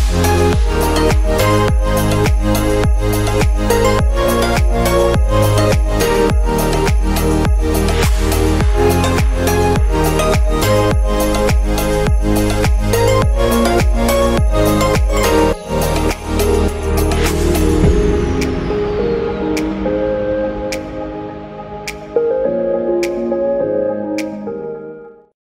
Thank